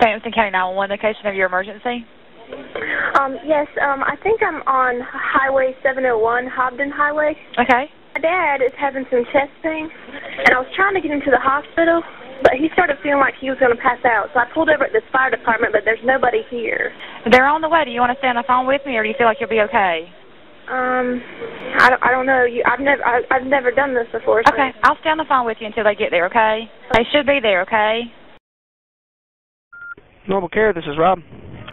Sampson County 911 location of your emergency. Um, yes, um, I think I'm on Highway 701, Hobbton Highway. Okay. My dad is having some chest pain, and I was trying to get him to the hospital, but he started feeling like he was going to pass out. So I pulled over at this fire department, but there's nobody here. They're on the way. Do you want to stay on the phone with me, or do you feel like you'll be okay? Um, I don't, I don't know. You, I've never, I, I've never done this before. So. Okay, I'll stay on the phone with you until they get there. Okay? They should be there. Okay? Mobile Care, this is Rob.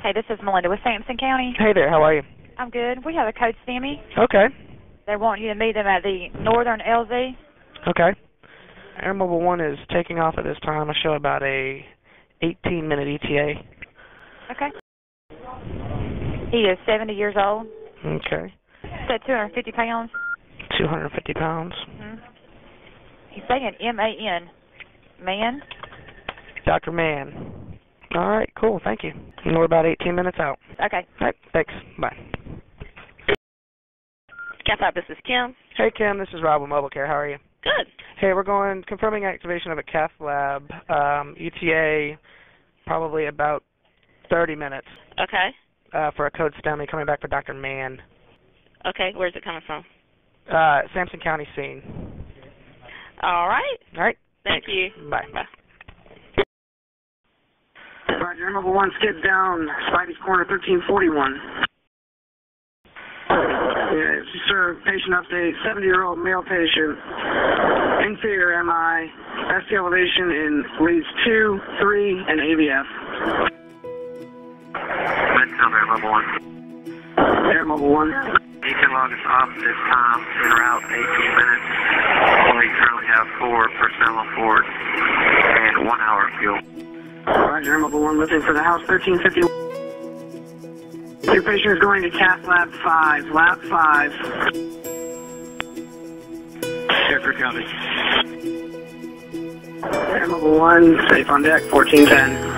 Hey, this is Melinda with Sampson County. Hey there, how are you? I'm good. We have a code STEMI. Okay. They want you to meet them at the Northern LZ. Okay. Air Mobile 1 is taking off at this time. I show about a 18 minute E ETA. Okay. He is 70 years old. Okay. Said 250 pounds. 250 pounds. hmm He's saying M-A-N. Man. Dr. Mann. All right, cool, thank you. And we're about 18 minutes out. Okay. All right, thanks. Bye. Cath Lab, this is Kim. Hey, Kim, this is Rob with Mobile Care. How are you? Good. Hey, we're going confirming activation of a cath lab. Um, ETA probably about 30 minutes Okay. uh, for a code STEMI coming back for Dr. Mann. Okay, where's it coming from? Uh, Sampson County scene. All right. All right. Thank thanks. you. Bye. Bye. Roger, number one, skid down, Spivey's corner, 1341. Yeah, sir, patient update, 70-year-old male patient, inferior MI, ST elevation in leads 2, 3, and AVF. Midtown Air Mobile 1. Air Mobile 1. Beacon log is off this time, en route 18 minutes. We currently have four personnel on board and one hour of fuel. Roger, Mobile 1, looking for the house, 1350. Your patient is going to Cath Lab 5, Lab 5. Shepherd County. Air Mobile 1, safe on deck, 1410.